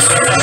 Here's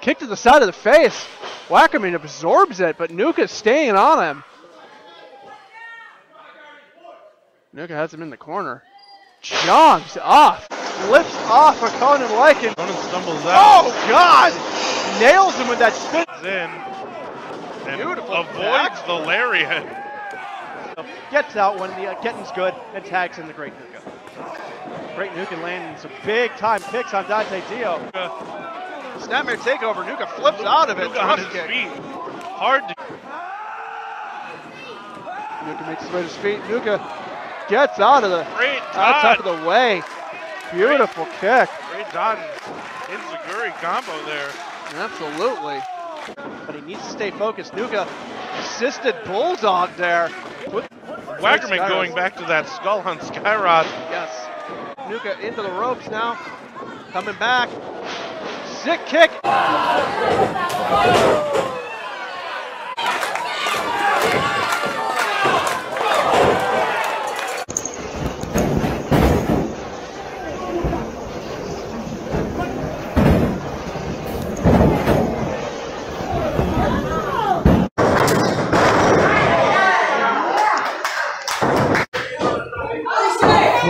Kick to the side of the face. Wackerman absorbs it, but Nuka's staying on him. Nuka has him in the corner. Jogs off. Lifts off of Conan Lycan. Conan stumbles out. Oh, God! Nails him with that spin. in and Beautiful avoids back. the lariat. Gets out when the uh, getting's good and tags in the Great Nuka. Great Nuka landing some big time picks on Dante Dio. Snapmare takeover. Nuka flips out of it. Luka on his kick. feet. Hard to Nuka makes his way to his feet. Nuka gets out of the great outside dodge. of the way. Beautiful kick. Great dodge. Enzuigiri combo there. Absolutely. But he needs to stay focused. Nuka assisted bulldog there. Wackerman going back to that skull on Skyrod. Yes. Nuka into the ropes now. Coming back. Sick kick.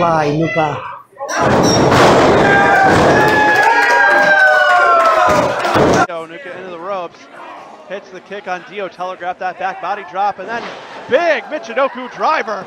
Fly. Dio, Nuka into the ropes. Hits the kick on Dio. Telegraph that back body drop. And then big Michinoku driver